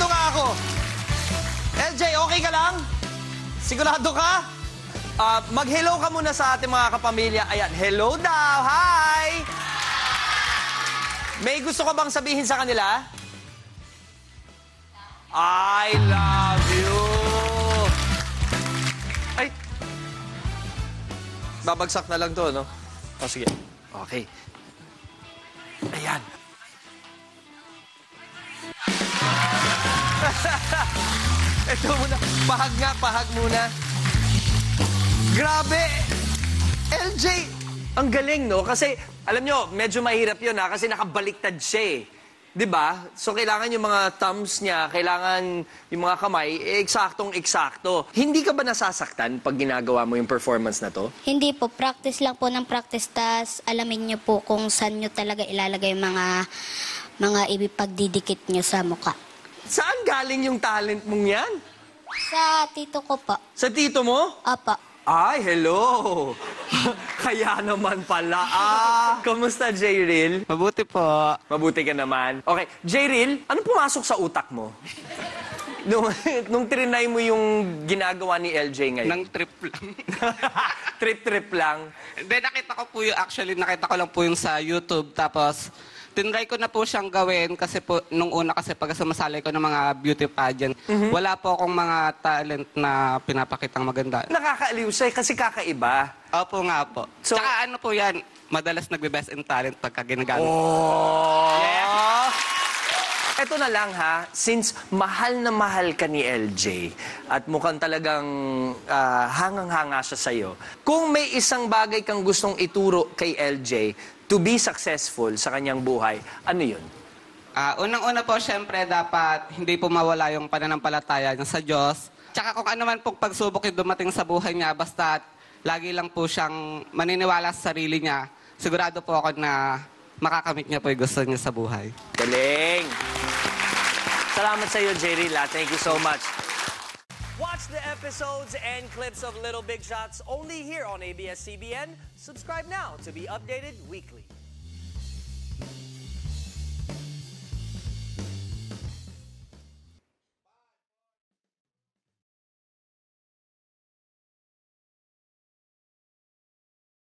nandito nga ako. LJ, okay ka lang? Sigurado ka? Ah, mag-hello ka muna sa ating mga kapamilya. Ayan, hello daw. Hi! May gusto ka bang sabihin sa kanila? I love you. Ay. Babagsak na lang to, no? O, sige. Okay. Ayan. Ito muna. Pahag nga, pahag muna. Grabe! LJ, ang galing, no? Kasi, alam nyo, medyo mahirap yun, ha? Kasi nakabaliktad siya, eh. 'Di ba? So, kailangan yung mga thumbs niya, kailangan yung mga kamay, eh, eksaktong-eksakto. Hindi ka ba nasasaktan pag ginagawa mo yung performance na to? Hindi po, practice lang po ng practice, tas alamin niyo po kung saan niyo talaga ilalagay yung mga, mga ibipagdidikit niyo sa muka. Saan galing yung talent mong yan? Sa tito ko po. Sa tito mo? Apa. Ay, hello! Kaya naman pala. Ah, kamusta, J-Reel? Mabuti po. Mabuti ka naman. Okay, J-Reel, ano pumasok sa utak mo? Nung, nung trinay mo yung ginagawa ni LJ ngayon? Nang trip lang. Trip-trip lang. Hindi, nakita ko po yung, actually, nakita ko lang po yung sa YouTube. Tapos, tinry ko na po siyang gawin kasi po, nung una kasi pag sumasali ko ng mga beauty pageant, wala po akong mga talent na pinapakitang maganda. Nakakaaliw siya kasi kakaiba. Opo nga po. So- Tsaka ano po yan, madalas nagbe-best in talent pagka ginagamit. Oh! Ito na lang ha, since mahal na mahal ka ni LJ at mukhang talagang ah, hangang-hanga siya sa'yo, kung may isang bagay kang gustong ituro kay LJ to be successful sa kanyang buhay, ano yun? Ah, unang-una po, syempre, dapat hindi po mawala yung pananampalataya niya sa Diyos. Tsaka kung ano man pong pagsubok yung dumating sa buhay niya, basta lagi lang po siyang maniniwala sa sarili niya, sigurado po ako na makakamit niya po yung gusto niya sa buhay. Galing! Salamat sa iyo, Jerry La. Thank you so much. Watch the episodes and clips of Little Big Shots only here on ABS-CBN. Subscribe now to be updated weekly.